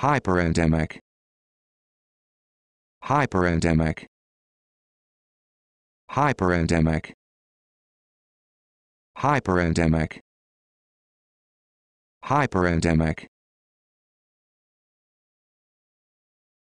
hyperendemic. Hyperendemic. Hyperendemic. Hyperendemic. Hyperendemic.